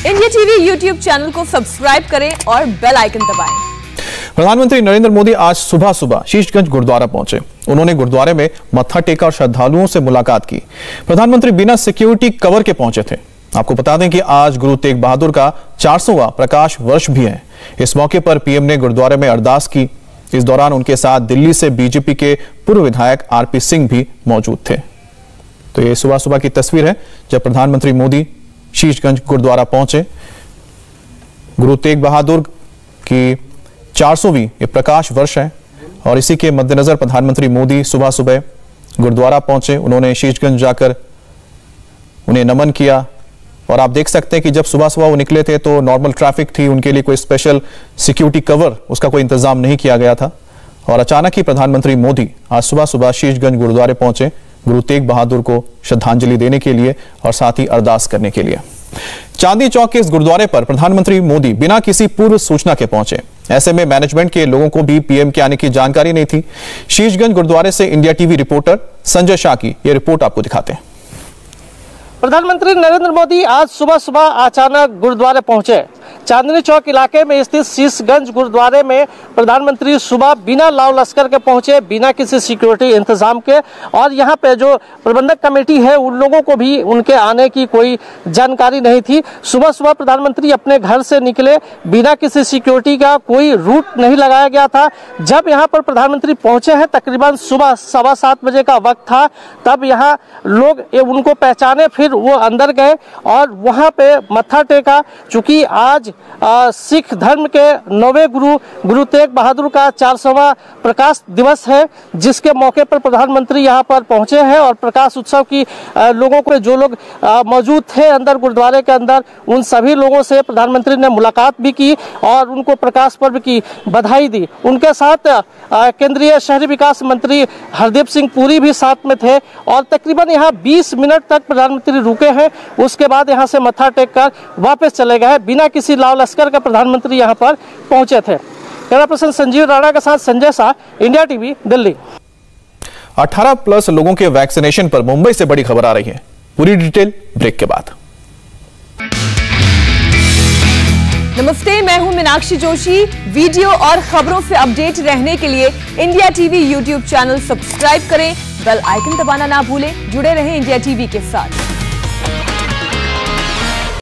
India TV YouTube channel को subscribe करें और बेल आइकन दबाएँ। प्रधानमंत्री नरेंद्र मोदी आज सुबह सुबह शीशगंज गुरुद्वारा पहुँचे। उन्होंने गुरुद्वारे में मत्था टेका और श्रद्धालुओं से मुलाकात की। प्रधानमंत्री बिना सिक्योरिटी कवर के पहुँचे थे। आपको बता दें कि आज गुरु तेग बहादुर का 400वां प्रकाश वर्ष भी है। इस मौके पर पीएम ने गुरुद्वारे में अरदास की। इस दौरान उनके साथ दिल्ली से बीजेपी के पूर्व विधायक आरपी सिंह भी मौजूद थे। तो ये सुबह सुबह की तस्वीर है, जब प्रधानमंत्री मोदी शीशगंज गुरुद्वारा पहुँचे। गुरु तेग बहादुर की 400वीं ये प्रकाश वर्ष है और इसी के मद्देनजर प्रधानमंत्री मोदी सुबह सुबह गुरुद्वारा पहुँचे। उन्होंने शीशगंज जाकर उन्हें नमन किया और आप देख सकते हैं कि जब सुबह सुबह वो निकले थे तो नॉर्मल ट्रैफ़िक थी, उनके लिए कोई स्पेशल सिक्योरिटी कवर उसका कोई इंतज़ाम नहीं किया गया था। और अचानक ही प्रधानमंत्री मोदी आज सुबह सुबह शीशगंज गुरुद्वारे पहुँचे। गुरु तेग बहादुर को श्रद्धांजलि देने के लिए और साथ ही अरदास करने के लिए। चांदी चौक के इस गुरुद्वारे पर प्रधानमंत्री मोदी बिना किसी पूर्व सूचना के पहुँचे। ऐसे में मैनेजमेंट के लोगों को भी पीएम के आने की जानकारी नहीं थी। शीशगंज गुरुद्वारे से India TV reporter Sanjay Shah की यह रिपोर्ट आपको दिखाते हैं। प्रधानमंत्री नरेंद्र मोदी आज सुबह सुबह अचानक गुरुद्वारे पहुँचे। चांदनी चौक इलाके में स्थित शीशगंज गुरुद्वारे में प्रधानमंत्री सुबह बिना लाव लश्कर के पहुँचे। बिना किसी सिक्योरिटी इंतज़ाम के। और यहाँ पे जो प्रबंधक कमेटी है, उन लोगों को भी उनके आने की कोई जानकारी नहीं थी। सुबह सुबह प्रधानमंत्री अपने घर से निकले। बिना किसी सिक्योरिटी का कोई रूट नहीं लगाया गया था। जब यहाँ पर प्रधानमंत्री पहुँचे हैं, तकरीबन सुबह सवा सात बजे का वक्त था। तब यहाँ लोग उनको पहचाने, फिर वो अंदर गए। और वहाँ पे मत्था टेका। चूँकि आज सिख धर्म के नौवे गुरु गुरु तेग बहादुर का चार प्रकाश दिवस है, जिसके मौके पर प्रधानमंत्री यहाँ पर पहुँचे हैं और प्रकाश उत्सव की लोगों को, जो लोग मौजूद थे अंदर गुरुद्वारे के अंदर, उन सभी लोगों से प्रधानमंत्री ने मुलाकात भी की और उनको प्रकाश पर्व की बधाई दी। उनके साथ केंद्रीय शहरी विकास मंत्री हरदीप सिंह पुरी भी साथ में थे और तकरीबन यहाँ 20 मिनट तक प्रधानमंत्री रुके हैं। उसके बाद यहाँ से मत्था टेक कर वापस चले गए बिना किसी लाव लश्कर का प्रधानमंत्री यहाँ पर पहुँचे थे। कैमरा पर्सन संजीव राणा के साथ Sanjay Shah India TV Delhi. 18 plus लोगों के वैक्सीनेशन पर मुंबई से बड़ी खबर आ रही है। पूरी डिटेल ब्रेक के बाद। नमस्ते मैं हूँ मीनाक्षी जोशी। वीडियो और खबरों से अपडेट रहने के लिए India TV YouTube channel subscribe करें। बेल आइकन दबाना ना भूलें। जुड़े रहें इंडिया टीवी के साथ।